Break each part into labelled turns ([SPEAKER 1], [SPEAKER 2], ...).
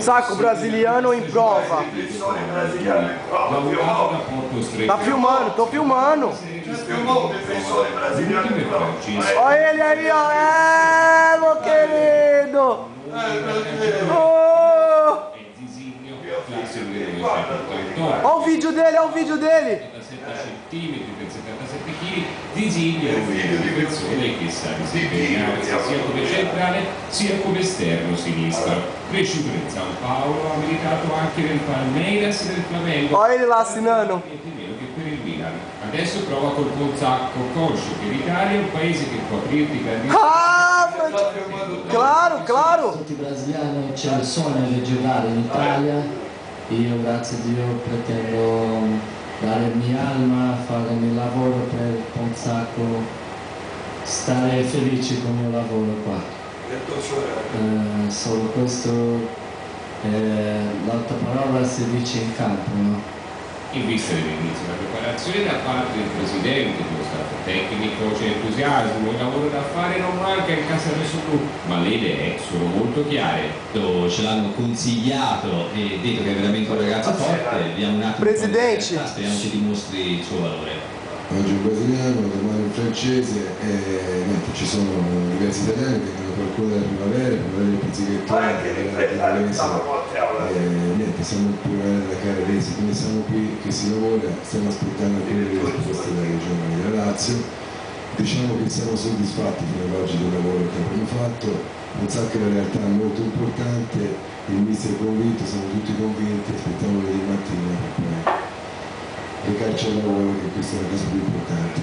[SPEAKER 1] Saco brasiliano em prova. Tá filmando, tô filmando. Olha ele aí, ó. É, meu querido. Oh,
[SPEAKER 2] e Zisigno, classe 1938.
[SPEAKER 1] ó o vídeo dele, ó o vídeo dele.
[SPEAKER 2] 77 cm per 77 kg, Zisigno è una persone che sa disegnarsi sia come centrale sia come esterno sinistro. Cresciuto in San Paolo, ha militato anche nel Palmeiras del Flamengo.
[SPEAKER 1] Olha ele lá assinando.
[SPEAKER 2] Adesso prova col Gonzacco, conscio che l'Italia è un paese che può aprirti grandi
[SPEAKER 1] Ah, claro, claro.
[SPEAKER 3] tutti brasiliani c'è il sogno di giocare in Italia io grazie a Dio pretendo dare il mia alma, fare il mio lavoro per Ponzacco, stare felice con il mio lavoro qua. Eh, solo questo, eh, l'altra parola si dice in campo, no?
[SPEAKER 2] In vista dell'inizio della preparazione da parte del presidente, dello staff tecnico, c'è entusiasmo, il lavoro da fare manca in casa nessuno, ma le idee sono molto chiare.
[SPEAKER 4] ce l'hanno consigliato e detto che è veramente un ragazzo forte, vediamo un attimo
[SPEAKER 1] Presidente.
[SPEAKER 4] speriamo che dimostri il suo valore.
[SPEAKER 5] Oggi un brasiliano, domani un francese e niente, ci sono diversi italiani che vengono qualcuno della primavera, primavera del pizzichettone, primavera Varese e niente, siamo in primavera della Carrarese, quindi siamo qui che si lavora, stiamo aspettando alcune risposte dalla regione della Lazio. Diciamo che siamo soddisfatti fino ad oggi del lavoro che abbiamo fatto, un sacco la realtà è molto importante, il mister è convinto, siamo tutti convinti, aspettiamo lunedì mattina per poi recarci al lavoro che questa è la cosa più importante.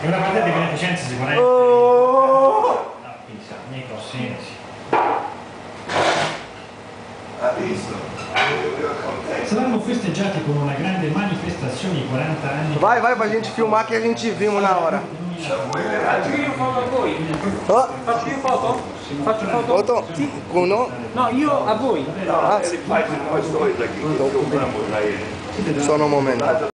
[SPEAKER 6] È una partita di beneficenza sicuramente.
[SPEAKER 1] Oh,
[SPEAKER 6] da Pisa, nei prossimi mesi. Saranno festeggiati con una grande manifestazione i 40 anni.
[SPEAKER 1] vai, vai pra gente filmar que a gente vimos na hora.
[SPEAKER 7] Faccio io foto a voi.
[SPEAKER 1] Ó,
[SPEAKER 7] Faccio io foto? Faccio foto?
[SPEAKER 1] foto com no,
[SPEAKER 7] No, io a voi.
[SPEAKER 1] ah, só no momento.